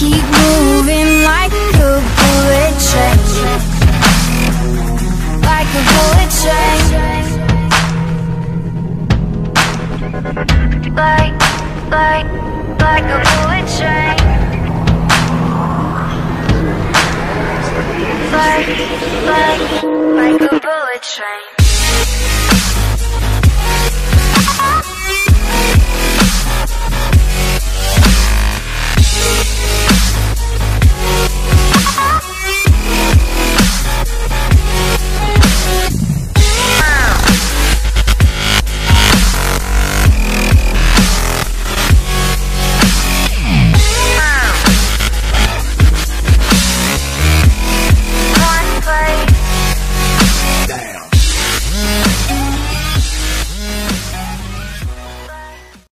Keep moving like a bullet train. Like a bullet train. Like, like, like a bullet train.